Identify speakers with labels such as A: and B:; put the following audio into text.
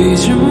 A: Please remember